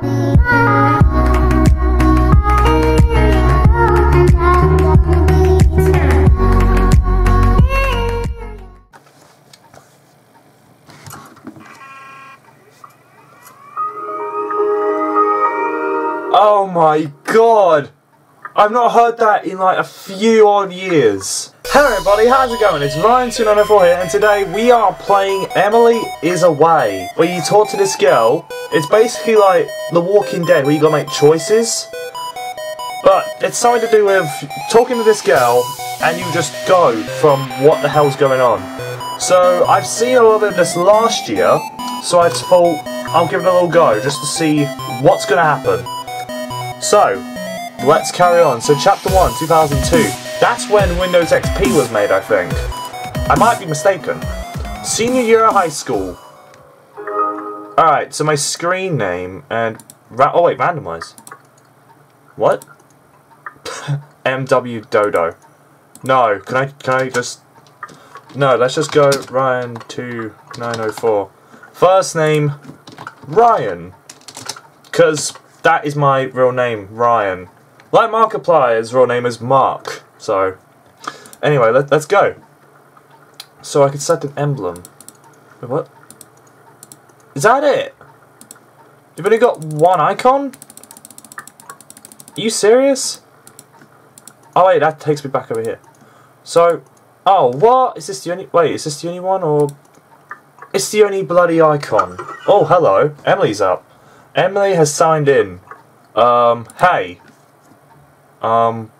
Oh my god! I've not heard that in like a few odd years. Hello everybody, how's it going? It's Ryan2904 here and today we are playing Emily is Away. Where you talk to this girl. It's basically like The Walking Dead where you gotta make choices. But it's something to do with talking to this girl and you just go from what the hell's going on. So I've seen a little bit of this last year, so I thought I'll give it a little go just to see what's gonna happen. So, let's carry on. So chapter 1, 2002. That's when Windows XP was made, I think. I might be mistaken. Senior year of high school. Alright, so my screen name and... oh wait, randomize. What? MW Dodo. No, can I, can I just... No, let's just go Ryan 2904. First name, Ryan. Because that is my real name, Ryan. Like Markiplier's real name is Mark. So, anyway, let, us go. So I could set an emblem. Wait, what? Is that it? You've only got one icon? Are you serious? Oh wait, that takes me back over here. So, oh, what? Is this the only... Wait, is this the only one, or... It's the only bloody icon. Oh, hello. Emily's up. Emily has signed in. Um, hey. Um.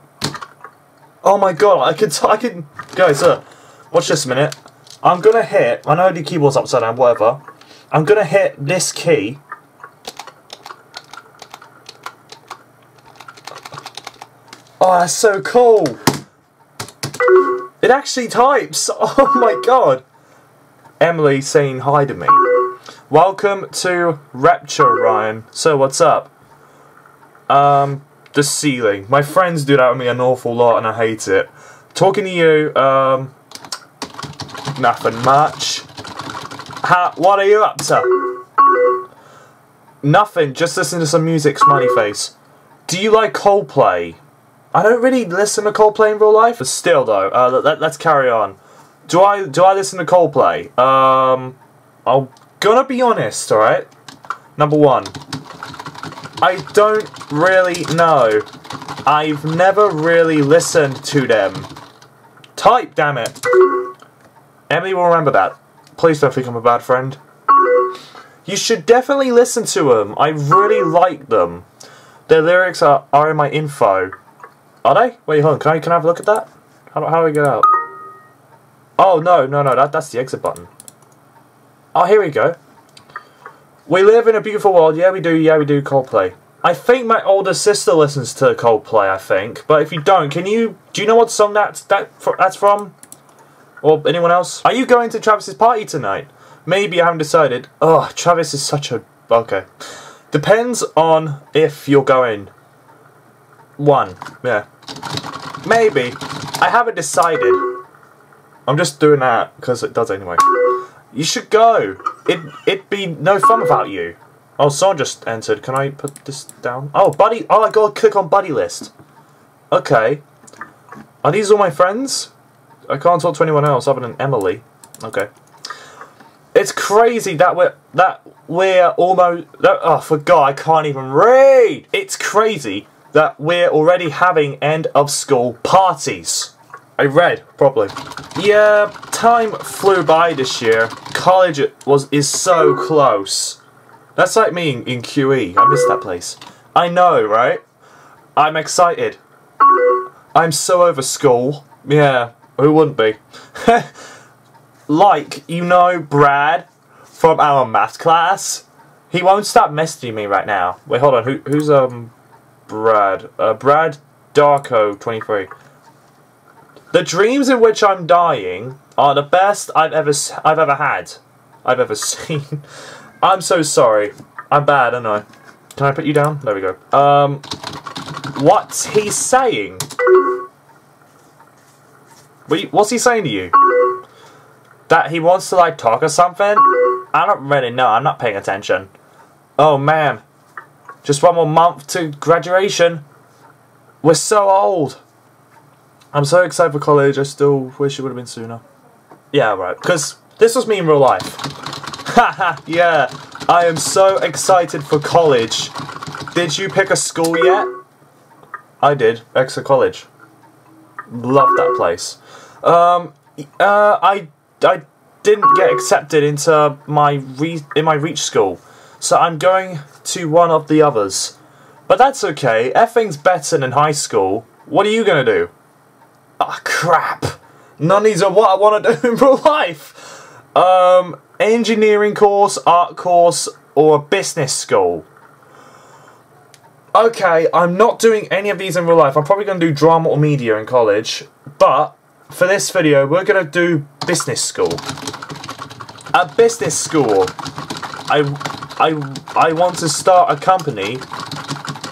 Oh my god, I can, I can, guys, uh, watch this a minute. I'm gonna hit, I know the keyboard's upside down, whatever. I'm gonna hit this key. Oh, that's so cool. It actually types. Oh my god. Emily saying hi to me. Welcome to Rapture, Ryan. So, what's up? Um, the ceiling. My friends do that with me an awful lot and I hate it. Talking to you, um, nothing much. How, what are you up to? Nothing, just listen to some music, smiley face. Do you like Coldplay? I don't really listen to Coldplay in real life, but still though, uh, let, us carry on. Do I do I listen to Coldplay? Um, I'm gonna be honest, alright? Number one, I don't really know. I've never really listened to them. Type, damn it. Emily will remember that. Please don't think I'm a bad friend. You should definitely listen to them. I really like them. Their lyrics are, are in my info. Are they? Wait, hold on. Can I, can I have a look at that? How, how do I get out? Oh, no, no, no. That, that's the exit button. Oh, here we go. We live in a beautiful world. Yeah, we do. Yeah, we do. Coldplay. I think my older sister listens to Coldplay. I think, but if you don't, can you? Do you know what song that's that that's from? Or anyone else? Are you going to Travis's party tonight? Maybe I haven't decided. Oh, Travis is such a okay. Depends on if you're going. One, yeah. Maybe. I haven't decided. I'm just doing that because it does anyway. You should go. It it'd be no fun without you. Oh, someone just entered. Can I put this down? Oh, buddy. Oh, I gotta click on buddy list. Okay. Are these all my friends? I can't talk to anyone else other than Emily. Okay. It's crazy that we're that we're almost. That, oh, for God, I can't even read. It's crazy that we're already having end of school parties. I read probably. Yeah, time flew by this year. College was is so close. That's like me in, in QE. I miss that place. I know, right? I'm excited. I'm so over school. Yeah, who wouldn't be? like, you know Brad from our math class? He won't stop messaging me right now. Wait, hold on. Who, who's, um, Brad? Uh, Brad Darko 23. The dreams in which I'm dying are the best I've ever I've ever had. I've ever seen. I'm so sorry. I'm bad, aren't I? Can I put you down? There we go. Um, what's he saying? What's he saying to you? That he wants to like talk or something? I don't really know. I'm not paying attention. Oh man. Just one more month to graduation. We're so old. I'm so excited for college. I still wish it would have been sooner. Yeah, right. Because this was me in real life. Haha, yeah. I am so excited for college. Did you pick a school yet? I did. Exeter College. Love that place. Um, uh, I, I didn't get accepted into my re in my reach school, so I'm going to one of the others. But that's okay. Effing's better than high school. What are you gonna do? Ah, oh, crap. None of these are what I want to do in real life. Um, engineering course, art course, or a business school. Okay, I'm not doing any of these in real life. I'm probably going to do drama or media in college. But, for this video, we're going to do business school. At business school, I, I, I want to start a company,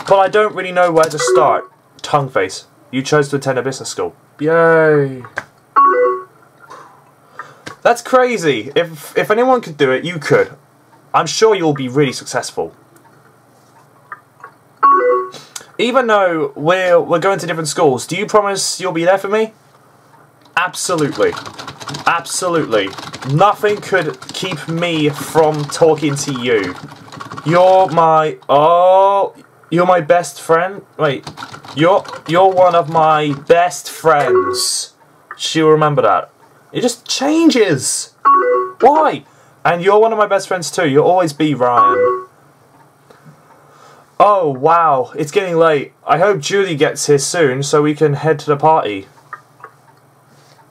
but I don't really know where to start. Tongue face. You chose to attend a business school. Yay. That's crazy. If if anyone could do it, you could. I'm sure you'll be really successful. Even though we're we're going to different schools, do you promise you'll be there for me? Absolutely. Absolutely. Nothing could keep me from talking to you. You're my oh you're my best friend? Wait. You're you're one of my best friends. She'll remember that. It just changes. Why? And you're one of my best friends too. You'll always be Ryan. Oh, wow. It's getting late. I hope Julie gets here soon so we can head to the party.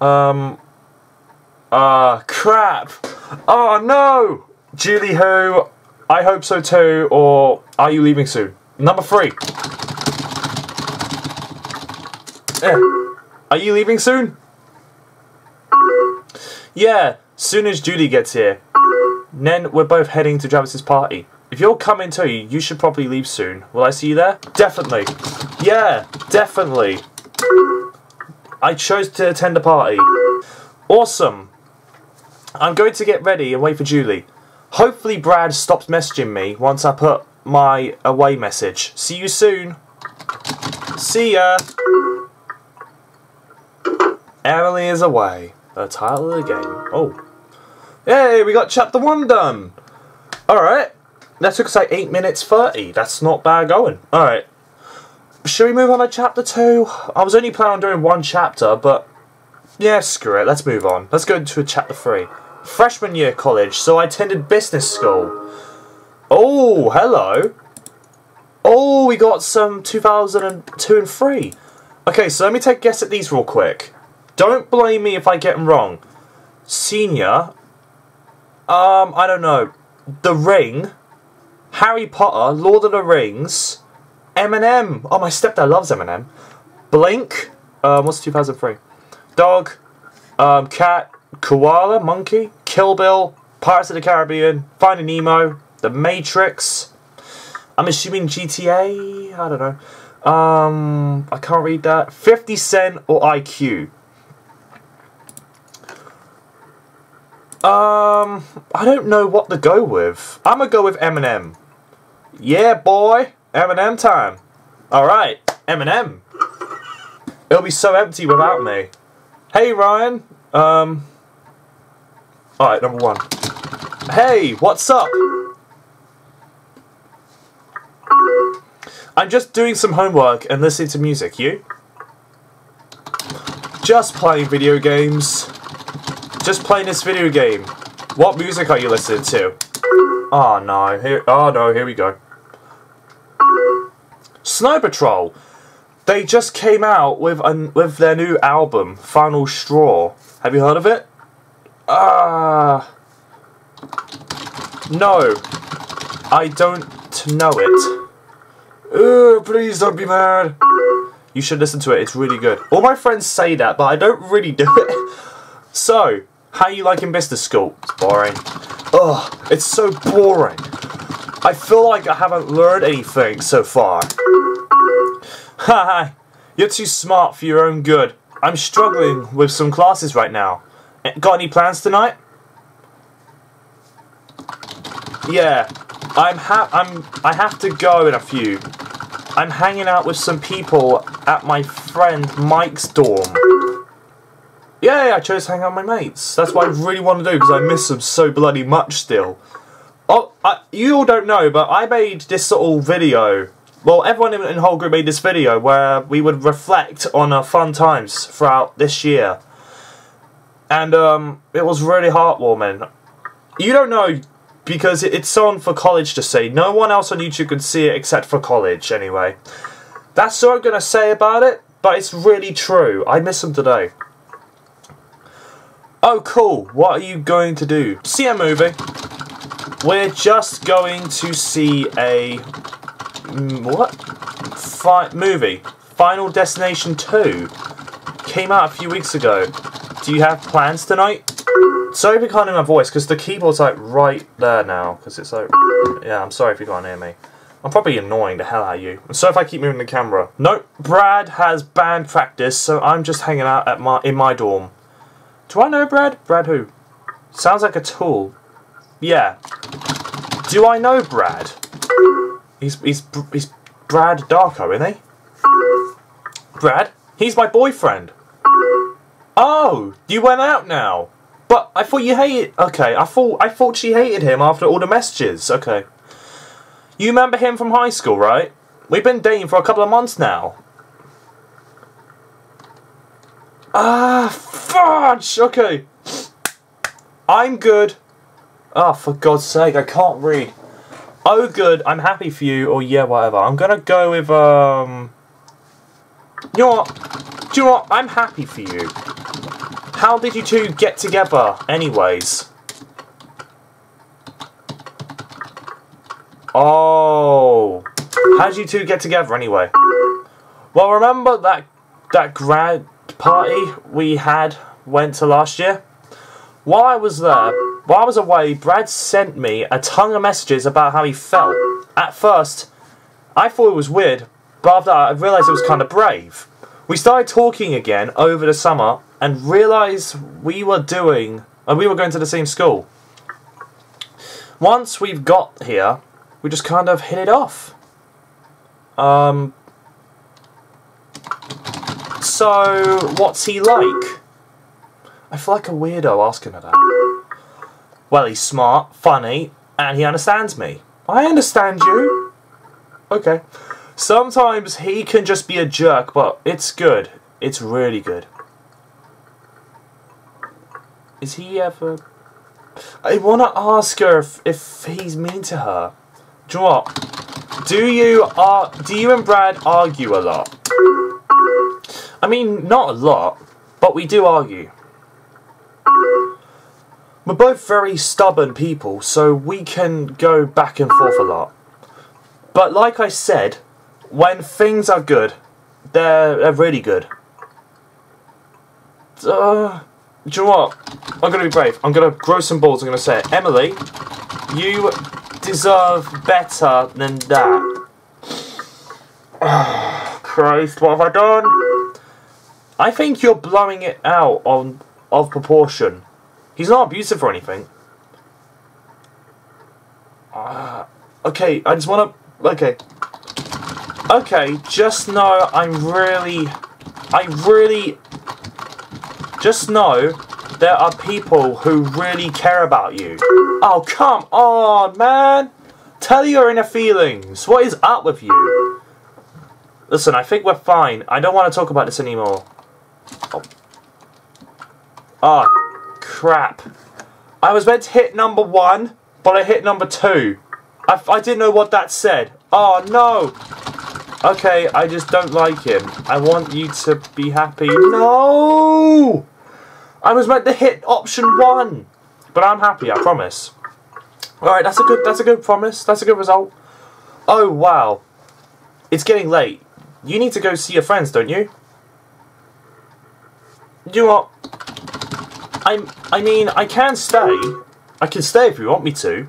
Um. Ah, uh, crap. Oh, no. Julie who? I hope so too. Or are you leaving soon? Number three. Are you leaving soon? Yeah, soon as Judy gets here. Then we're both heading to Travis's party. If you're coming too, you should probably leave soon. Will I see you there? Definitely. Yeah, definitely. I chose to attend the party. Awesome. I'm going to get ready and wait for Julie. Hopefully Brad stops messaging me once I put my away message. See you soon. See ya. Emily is away. The title of the game. Oh. Hey, we got chapter 1 done. Alright. That took us like 8 minutes 30. That's not bad going. Alright. Should we move on to chapter 2? I was only planning on doing one chapter, but... Yeah, screw it. Let's move on. Let's go into chapter 3. Freshman year college, so I attended business school. Oh, hello. Oh, we got some 2002 and 3. Okay, so let me take a guess at these real quick. Don't blame me if I get them wrong. Senior. Um, I don't know. The Ring. Harry Potter. Lord of the Rings. Eminem. Oh, my stepdad loves Eminem. Blink. Um, what's 2003? Dog. Um, cat. Koala. Monkey. Kill Bill. Pirates of the Caribbean. Finding Nemo. The Matrix. I'm assuming GTA. I don't know. Um, I can't read that. 50 Cent or IQ. Um, I don't know what to go with. I'm gonna go with Eminem. Yeah, boy, Eminem time. All right, Eminem. It'll be so empty without me. Hey, Ryan. Um. All right, number one. Hey, what's up? I'm just doing some homework and listening to music. You? Just playing video games. Just playing this video game. What music are you listening to? Oh no, here oh no, here we go. Snow Patrol. They just came out with an, with their new album, Final Straw. Have you heard of it? Ah. Uh, no. I don't know it. Oh, please don't be mad. You should listen to it, it's really good. All my friends say that, but I don't really do it. So, how you liking business school? It's boring. Ugh, it's so boring. I feel like I haven't learned anything so far. Haha, you're too smart for your own good. I'm struggling with some classes right now. Eh, got any plans tonight? Yeah, I'm ha I'm I have to go in a few. I'm hanging out with some people at my friend Mike's dorm. Yeah, I chose to hang out with my mates. That's what I really want to do because I miss them so bloody much still. Oh, I, you all don't know, but I made this little video. Well, everyone in, the whole group made this video where we would reflect on our fun times throughout this year. And um, it was really heartwarming. You don't know because it's on for college to see. No one else on YouTube can see it except for college, anyway. That's all I'm going to say about it, but it's really true. I miss them today. Oh, cool. What are you going to do? See a movie. We're just going to see a... Mm, what? Fi movie. Final Destination 2. Came out a few weeks ago. Do you have plans tonight? Sorry if you can't hear my voice, because the keyboard's like right there now. Because it's like... Yeah, I'm sorry if you can't hear me. I'm probably annoying the hell out of you. So if I keep moving the camera. Nope, Brad has band practice, so I'm just hanging out at my in my dorm. Do I know Brad? Brad who? Sounds like a tool. Yeah. Do I know Brad? He's he's he's Brad Darko, isn't he? Brad? He's my boyfriend. Oh, you went out now. But I thought you hated. Okay, I thought I thought she hated him after all the messages. Okay. You remember him from high school, right? We've been dating for a couple of months now. Ah, fudge! Okay. I'm good. Oh, for God's sake, I can't read. Oh, good, I'm happy for you, or yeah, whatever. I'm gonna go with, um... You know what? Do you know what? I'm happy for you. How did you two get together, anyways? Oh. How did you two get together anyway? Well, remember that that grad party we had went to last year? While I was there, while I was away, Brad sent me a ton of messages about how he felt. At first, I thought it was weird, but after that, I realised it was kind of brave. We started talking again over the summer and realised we were doing, and uh, we were going to the same school. Once we've got here, we just kind of hit it off. Um, so, what's he like? I feel like a weirdo asking her that. Well, he's smart, funny, and he understands me. I understand you. Okay. Sometimes he can just be a jerk, but it's good. It's really good. Is he ever... I want to ask her if, if he's mean to her. Do you what? Do you, uh, do you and Brad argue a lot? I mean, not a lot, but we do argue. We're both very stubborn people, so we can go back and forth a lot. But like I said, when things are good, they're, they're really good. Uh, do you know what? I'm going to be brave. I'm going to grow some balls. I'm going to say it. Emily, you deserve better than that. Oh, Christ, what have I done? I think you're blowing it out on of proportion. He's not abusive or anything. Uh, okay, I just want to... Okay. Okay, just know I'm really... I really... Just know there are people who really care about you. Oh, come on, man! Tell your inner feelings. What is up with you? Listen, I think we're fine. I don't want to talk about this anymore. Oh, oh crap. I was meant to hit number one, but I hit number two. I, I didn't know what that said. Oh, no. Okay, I just don't like him. I want you to be happy. No! I was meant to hit option one. But I'm happy, I promise. Alright, that's a good that's a good promise. That's a good result. Oh wow. It's getting late. You need to go see your friends, don't you? You know what? I'm I mean, I can stay. I can stay if you want me to.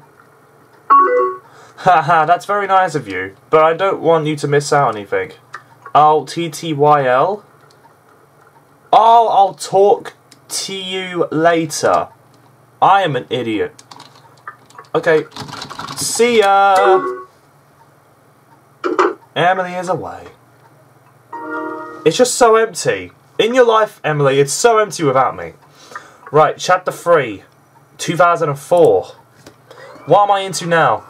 Haha, that's very nice of you. But I don't want you to miss out on anything. I'll TTYL. Oh, I'll talk to you later. I am an idiot. Okay. See ya! Emily is away. It's just so empty. In your life, Emily, it's so empty without me. Right, chapter 3, 2004. What am I into now?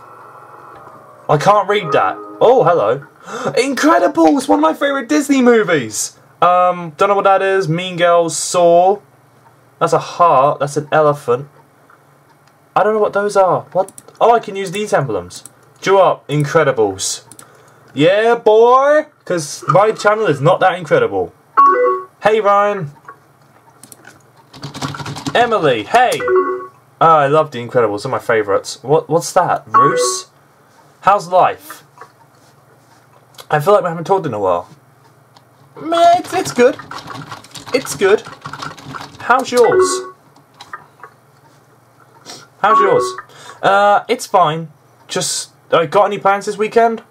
I can't read that. Oh, hello. Incredibles, one of my favourite Disney movies. Um, don't know what that is. Mean Girls, Saw. That's a heart. That's an elephant. I don't know what those are. What? Oh, I can use these emblems. Drew up, Incredibles. Yeah, boy! Because my channel is not that incredible. Hey, Ryan. Emily, hey! Oh, I love The Incredibles, they're my favourites. What, what's that? Roos? How's life? I feel like we haven't talked in a while. It's, it's good. It's good. How's yours? How's yours? Uh, it's fine. Just, uh, got any plans this weekend?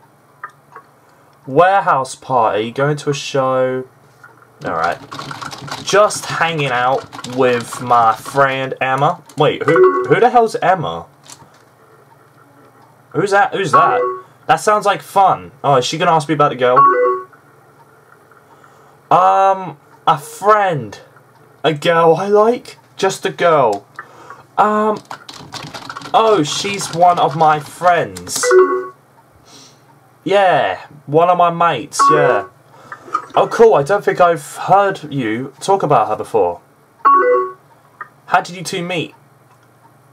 Warehouse party, going to a show. Alright. Just hanging out with my friend Emma. Wait, who who the hell's Emma? Who's that? Who's that? That sounds like fun. Oh, is she gonna ask me about the girl? Um, a friend. A girl I like? Just a girl. Um, oh, she's one of my friends. Yeah, one of my mates, yeah. Oh, cool, I don't think I've heard you talk about her before. How did you two meet?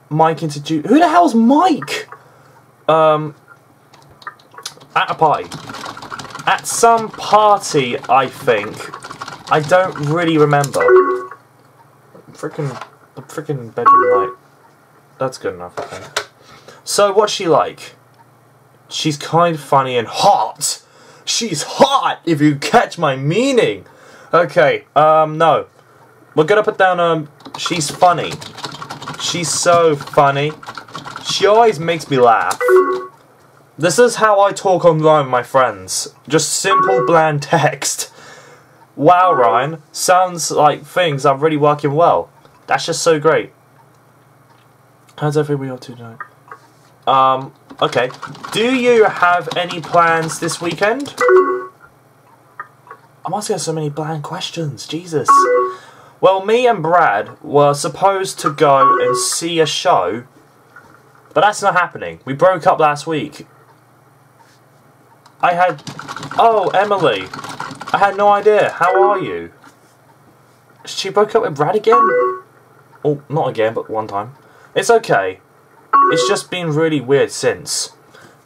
Mike introduced... Who the hell's Mike? Um, at a party. At some party, I think. I don't really remember. Freaking, the freaking bedroom light. That's good enough, I think. So, what's she like? She's kind funny and hot. She's hot, if you catch my meaning. Okay, um, no. We're gonna put down, um, she's funny. She's so funny. She always makes me laugh. This is how I talk online with my friends. Just simple, bland text. Wow, Ryan. Sounds like things are really working well. That's just so great. How's everybody up to tonight? Um, okay. Do you have any plans this weekend? I'm asking so many bland questions. Jesus. Well, me and Brad were supposed to go and see a show, but that's not happening. We broke up last week. I had... Oh, Emily. I had no idea. How are you? She broke up with Brad again? Oh, not again, but one time. It's okay. It's just been really weird since.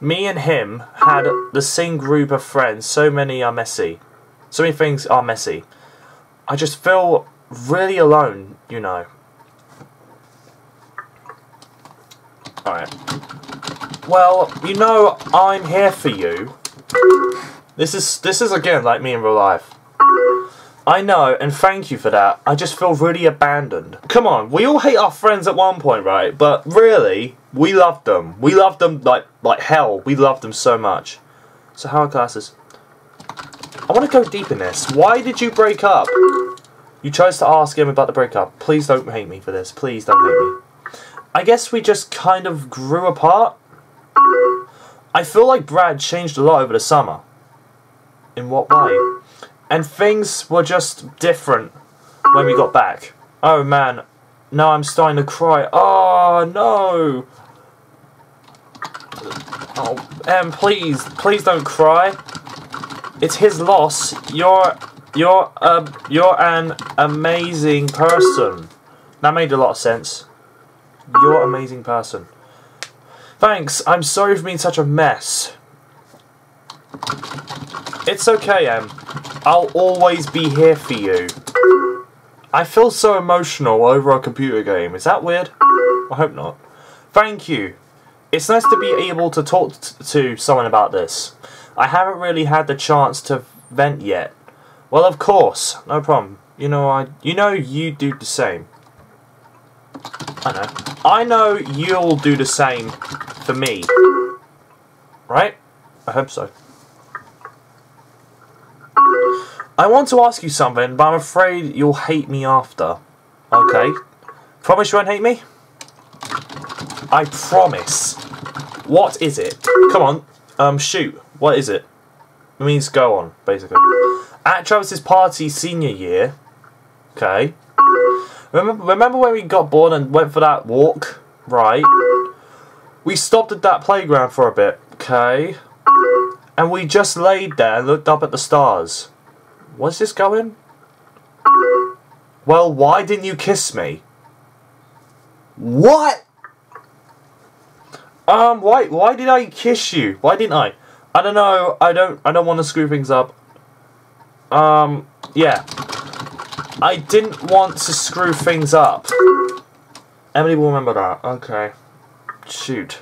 Me and him had the same group of friends. So many are messy. So many things are messy. I just feel really alone, you know. Alright. Well, you know, I'm here for you. This is, this is again like me in real life. I know, and thank you for that. I just feel really abandoned. Come on, we all hate our friends at one point, right? But really, we loved them. We loved them like like hell. We loved them so much. So how are classes? I want to go deep in this. Why did you break up? You chose to ask him about the breakup. Please don't hate me for this. Please don't hate me. I guess we just kind of grew apart. I feel like Brad changed a lot over the summer. In what way? And things were just different when we got back. Oh man, now I'm starting to cry. Oh no! Oh, Em, please, please don't cry. It's his loss. You're, you're, uh, you're an amazing person. That made a lot of sense. You're an amazing person. Thanks. I'm sorry for being such a mess. It's okay, Em. I'll always be here for you. I feel so emotional over a computer game. Is that weird? I hope not. Thank you. It's nice to be able to talk to someone about this. I haven't really had the chance to vent yet. Well, of course. No problem. You know, I. You know you do the same. I know. I know you'll do the same for me. Right? I hope so. I want to ask you something, but I'm afraid you'll hate me after. Okay? Promise you won't hate me? I promise. What is it? Come on. Um, shoot. What is it? It means go on, basically. At Travis's party senior year. Okay. Remember, remember when we got born and went for that walk? Right. We stopped at that playground for a bit. Okay. And we just laid there and looked up at the stars. What's this going? Well, why didn't you kiss me? What? Um, why why did I kiss you? Why didn't I? I don't know. I don't I don't want to screw things up. Um, yeah. I didn't want to screw things up. Emily will remember that. Okay. Shoot.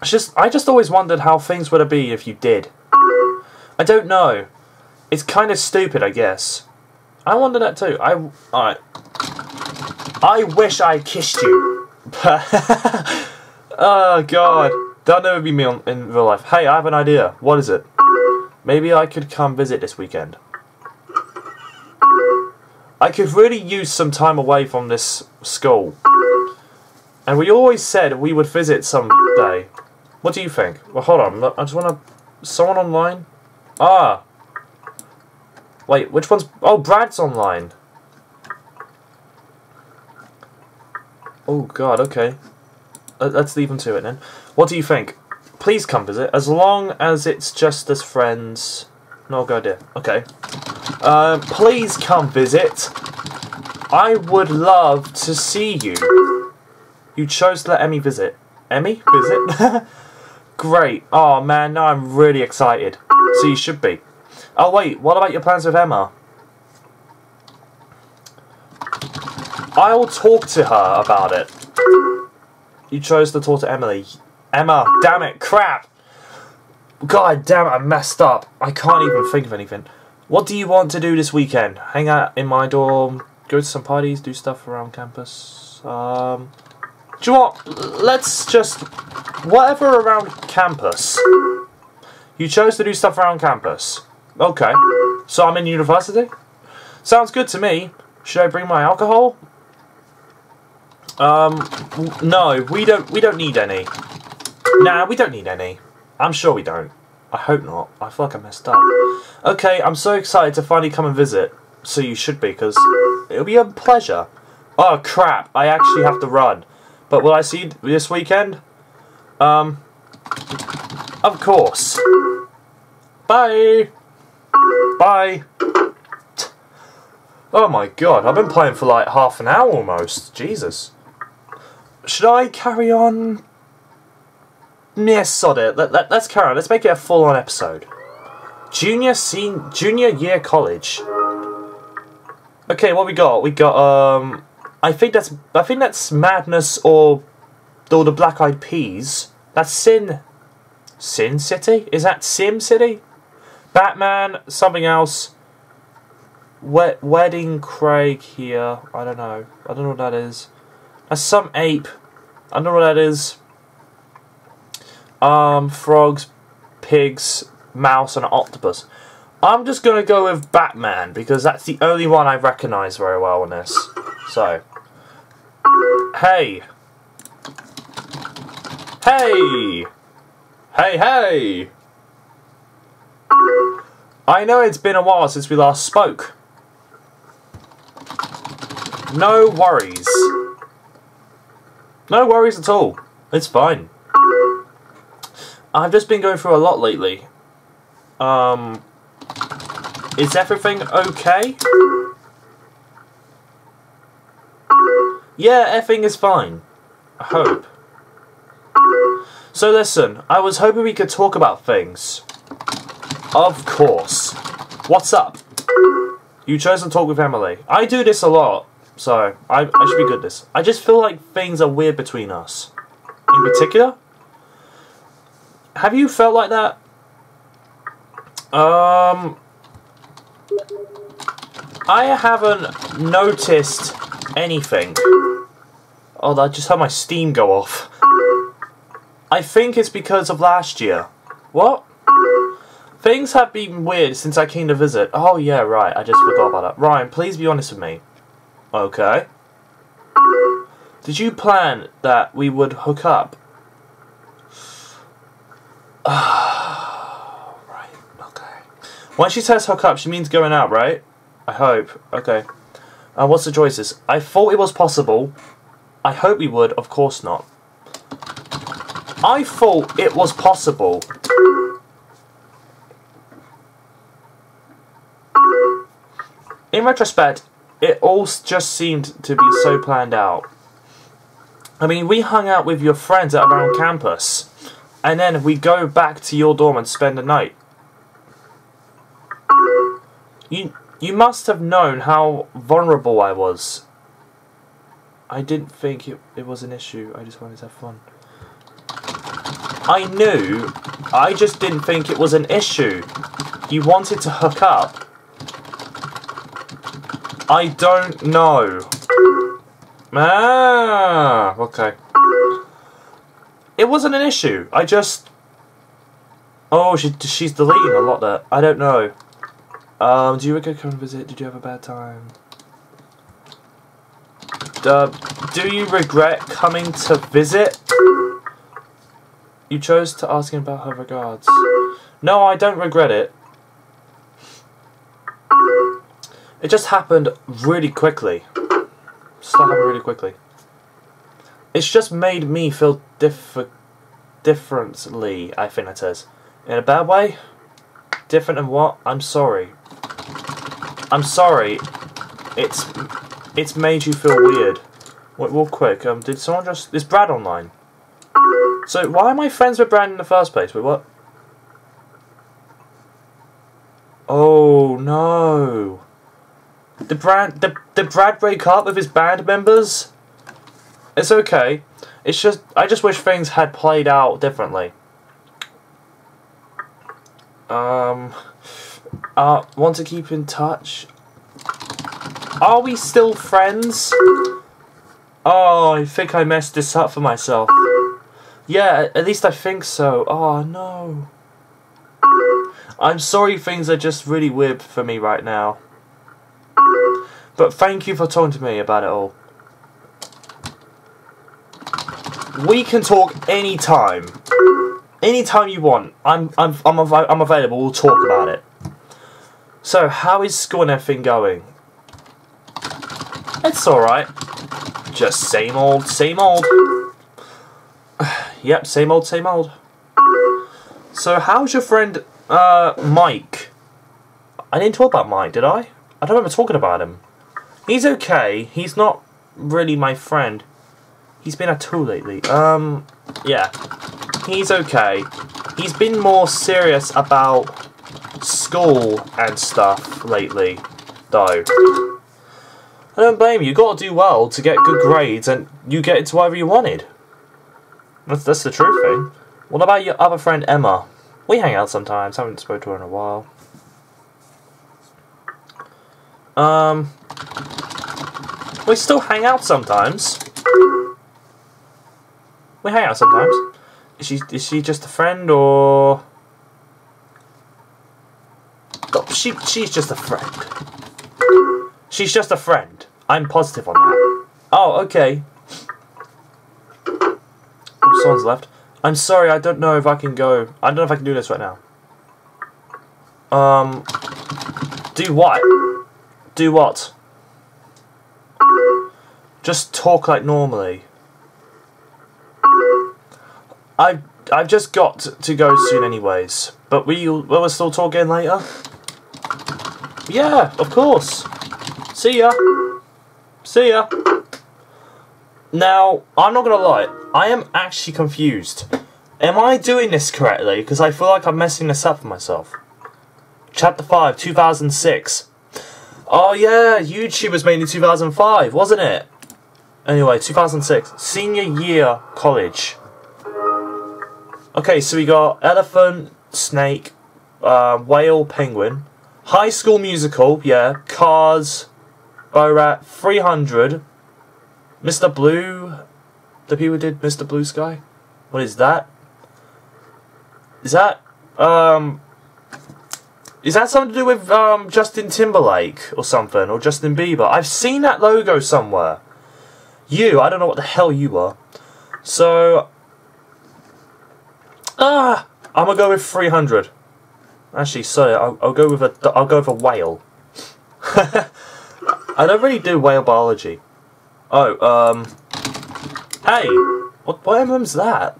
It's just I just always wondered how things would have be if you did. I don't know. It's kind of stupid, I guess. I wonder that too. I alright. I wish I kissed you. oh god. That'll never be me on, in real life. Hey, I have an idea. What is it? Maybe I could come visit this weekend. I could really use some time away from this school. And we always said we would visit someday. What do you think? Well, hold on. I just want to... Someone online? Ah. Wait, which one's... Oh, Brad's online. Oh, God, okay. Let's leave him to it, then. What do you think? Please come visit, as long as it's just as friends. No good idea. Okay. Um, please come visit. I would love to see you. You chose to let Emmy visit. Emmy? Visit? Great. Oh man, now I'm really excited. So you should be. Oh wait, what about your plans with Emma? I'll talk to her about it. You chose to talk to Emily. Emma, damn it, crap! God damn it, I messed up. I can't even think of anything. What do you want to do this weekend? Hang out in my dorm, go to some parties, do stuff around campus. Um, do you want? Let's just whatever around campus. You chose to do stuff around campus. Okay, so I'm in university. Sounds good to me. Should I bring my alcohol? Um, no, we don't. We don't need any. Nah, we don't need any. I'm sure we don't. I hope not. I feel like I messed up. Okay, I'm so excited to finally come and visit. So you should be, because it'll be a pleasure. Oh, crap. I actually have to run. But will I see this weekend? Um, of course. Bye. Bye. Oh my god, I've been playing for like half an hour almost. Jesus. Should I carry on yeah, sod it. Let, let, let's carry on. Let's make it a full-on episode. Junior scene, junior year college. Okay, what we got? We got um, I think that's I think that's Madness or or the Black Eyed Peas. That's Sin, Sin City. Is that Sim City? Batman, something else. Wet Wedding Craig here. I don't know. I don't know what that is. That's some ape. I don't know what that is um, frogs, pigs, mouse, and an octopus. I'm just going to go with Batman because that's the only one I recognise very well in this. So, hey. Hey! Hey, hey! I know it's been a while since we last spoke. No worries. No worries at all. It's fine. I've just been going through a lot lately. Um, is everything okay? Yeah, everything is fine. I hope. So listen, I was hoping we could talk about things. Of course. What's up? You chose to talk with Emily. I do this a lot, so I, I should be good at this. I just feel like things are weird between us. In particular, have you felt like that? Um, I haven't noticed anything. Oh, I just had my Steam go off. I think it's because of last year. What? Things have been weird since I came to visit. Oh, yeah, right. I just forgot about that. Ryan, please be honest with me. Okay. Did you plan that we would hook up right, okay. When she says hook up, she means going out, right? I hope. Okay. Uh, what's the choices? I thought it was possible. I hope we would. Of course not. I thought it was possible. In retrospect, it all just seemed to be so planned out. I mean, we hung out with your friends at around campus, and then we go back to your dorm and spend the night. You you must have known how vulnerable I was. I didn't think it, it was an issue. I just wanted to have fun. I knew. I just didn't think it was an issue. You wanted to hook up. I don't know. Ah, okay. It wasn't an issue. I just... Oh, she, she's deleting a lot there. I don't know. Um, do you regret coming to visit? Did you have a bad time? Uh, do you regret coming to visit? You chose to ask him about her regards. No, I don't regret it. It just happened really quickly. Just happened really quickly. It's just made me feel diff differently, I think it says. In a bad way? Different than what? I'm sorry. I'm sorry. It's it's made you feel weird. Wait, real quick, um, did someone just... Is Brad online? So, why am I friends with Brad in the first place? Wait, what? Oh, no. The Brad, the did Brad break up with his band members? It's okay. It's just, I just wish things had played out differently. Um, uh, want to keep in touch? Are we still friends? Oh, I think I messed this up for myself. Yeah, at least I think so. Oh, no. I'm sorry things are just really weird for me right now. But thank you for talking to me about it all. We can talk anytime. Anytime you want. I'm I'm I'm, av I'm available. We'll talk about it. So, how is everything going? It's alright. Just same old, same old. yep, same old, same old. So, how's your friend, uh, Mike? I didn't talk about Mike, did I? I don't remember talking about him. He's okay. He's not really my friend. He's been a tool lately. Um, yeah. He's okay. He's been more serious about school and stuff lately, though. I don't blame you. You got to do well to get good grades, and you get into whatever you wanted. That's, that's the true thing. What about your other friend Emma? We hang out sometimes. Haven't spoke to her in a while. Um, we still hang out sometimes. We hang out sometimes. Is she is she just a friend or? She she's just a friend. She's just a friend. I'm positive on that. Oh, okay. Oh, someone's left. I'm sorry, I don't know if I can go. I don't know if I can do this right now. Um, do what? Do what? Just talk like normally. I've, I've just got to go soon, anyways. But we will we'll still talk again later. Yeah, of course. See ya. See ya. Now, I'm not gonna lie, I am actually confused. Am I doing this correctly? Because I feel like I'm messing this up for myself. Chapter 5, 2006. Oh yeah, YouTube was made in 2005, wasn't it? Anyway, 2006. Senior year college. Okay, so we got elephant, snake, uh, whale, penguin. High School Musical, yeah. Cars, Borat, 300. Mr. Blue, the people did Mr. Blue Sky. What is that? Is that, um, is that something to do with um, Justin Timberlake or something, or Justin Bieber? I've seen that logo somewhere. You, I don't know what the hell you are. So, ah, I'm gonna go with 300. Actually, sorry, I'll, I'll go with a. I'll go with a whale. I don't really do whale biology. Oh, um. Hey! What, what emblem's that?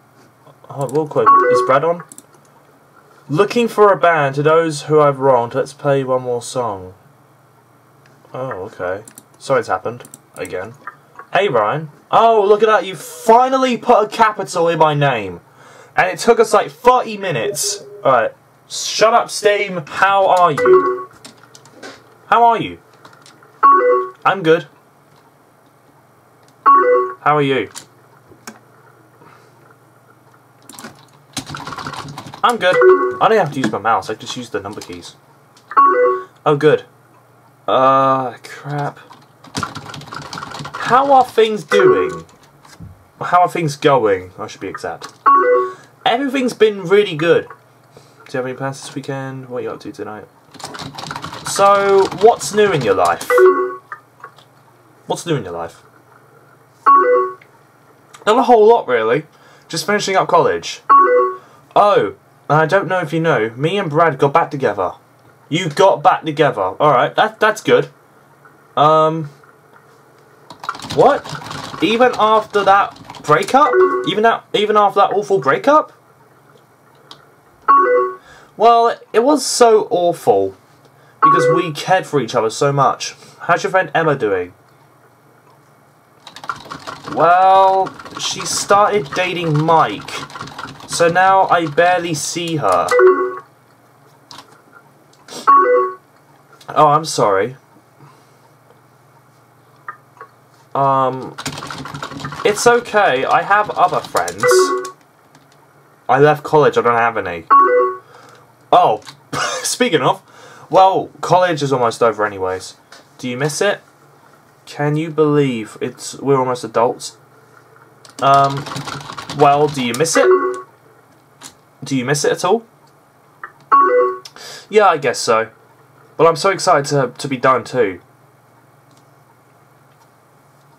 Oh, real quick, is Brad on? Looking for a band to those who I've wronged. Let's play one more song. Oh, okay. Sorry it's happened. Again. Hey, Ryan. Oh, look at that. You finally put a capital in my name. And it took us like 30 minutes. Alright. Shut up, Steam. How are you? How are you? I'm good. How are you? I'm good. I don't have to use my mouse, I just use the number keys. Oh, good. Uh, crap. How are things doing? How are things going? I should be exact. Everything's been really good. You have any plans this weekend? What are you up to tonight? So, what's new in your life? What's new in your life? Not a whole lot, really. Just finishing up college. Oh, I don't know if you know, me and Brad got back together. You got back together. Alright, that, that's good. Um, what? Even after that breakup? Even that, even after that awful breakup? Well, it was so awful because we cared for each other so much. How's your friend Emma doing? Well, she started dating Mike, so now I barely see her. Oh, I'm sorry. Um, it's okay, I have other friends. I left college, I don't have any. Oh, speaking of, well, college is almost over anyways. Do you miss it? Can you believe it's we're almost adults? Um, well, do you miss it? Do you miss it at all? Yeah, I guess so. But I'm so excited to, to be done too.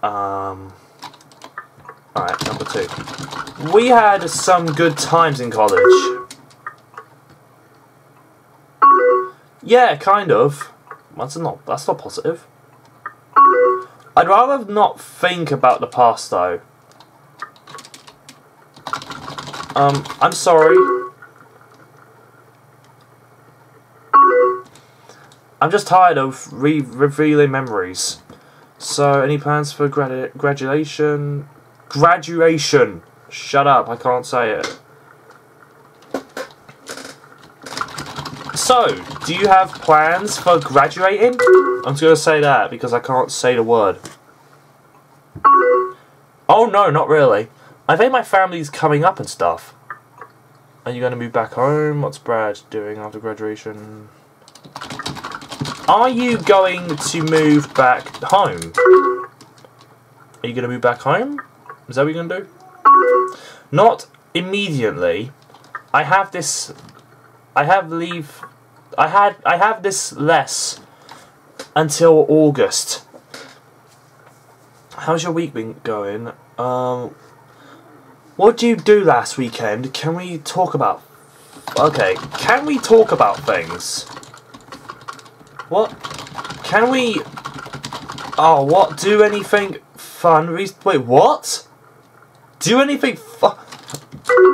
Um, Alright, number two. We had some good times in college. Yeah, kind of. That's not that's not positive. I'd rather not think about the past though. Um, I'm sorry. I'm just tired of re revealing memories. So, any plans for gradu graduation? Graduation! Shut up, I can't say it. So, do you have plans for graduating? I'm just going to say that because I can't say the word. Oh no, not really. I think my family's coming up and stuff. Are you going to move back home? What's Brad doing after graduation? Are you going to move back home? Are you going to move back home? Is that what you're going to do? Not immediately. I have this... I have leave I had I have this less until August. How's your week been going? Um, what did you do last weekend? Can we talk about? Okay, can we talk about things? What? Can we? Oh, what? Do anything fun? Wait, what? Do anything fun?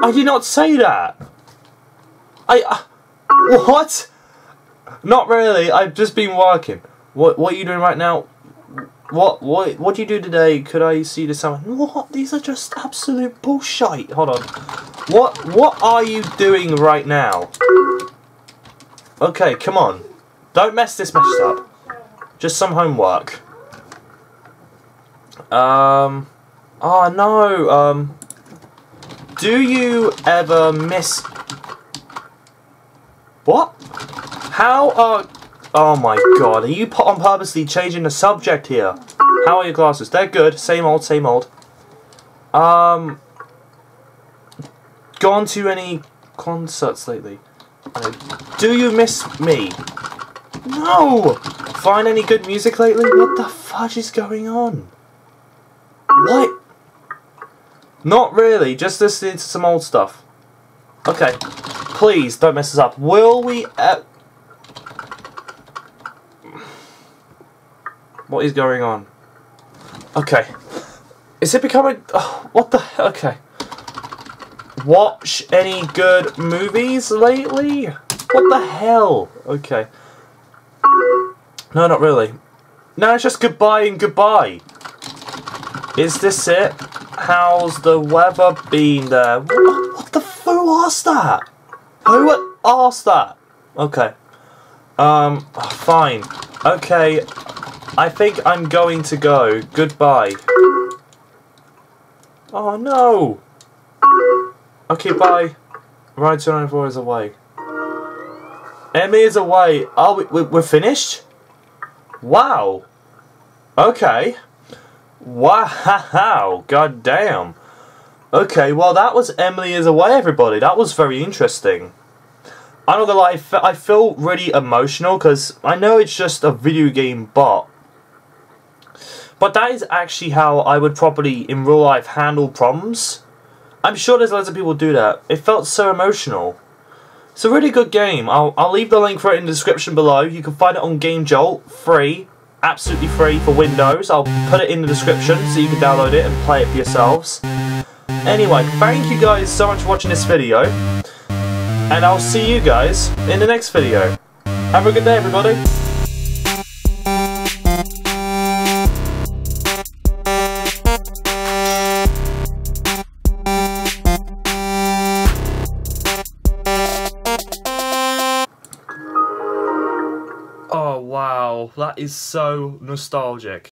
I did not say that. I. Uh, what? Not really. I've just been working. What What are you doing right now? What What What do you do today? Could I see the someone? What? These are just absolute bullshit. Hold on. What What are you doing right now? Okay, come on. Don't mess this mess up. Just some homework. Um. Oh no. Um. Do you ever miss? What? How are... Oh my god, are you on purposely changing the subject here? How are your glasses? They're good. Same old, same old. Um... Gone to any concerts lately? Do you miss me? No! Find any good music lately? What the fudge is going on? What? Not really, just listening to some old stuff. Okay. Please don't mess this up. Will we? Uh... What is going on? Okay. Is it becoming? Oh, what the? Okay. Watch any good movies lately? What the hell? Okay. No, not really. No, it's just goodbye and goodbye. Is this it? How's the weather been there? What, the who asked that? Who asked that? Okay. Um, fine. Okay, I think I'm going to go. Goodbye. Oh no! Okay, bye. Ride 294 is away. Emily is away. Oh, we, we're finished? Wow. Okay. Wow. God damn. Okay, well that was Emily is away, everybody. That was very interesting. I'm not gonna lie, I feel really emotional because I know it's just a video game bot. But that is actually how I would probably, in real life, handle problems. I'm sure there's loads of people do that. It felt so emotional. It's a really good game. I'll, I'll leave the link for it in the description below. You can find it on Game Jolt, free, absolutely free for Windows. I'll put it in the description so you can download it and play it for yourselves. Anyway, thank you guys so much for watching this video. And I'll see you guys in the next video. Have a good day, everybody. That is so nostalgic.